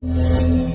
you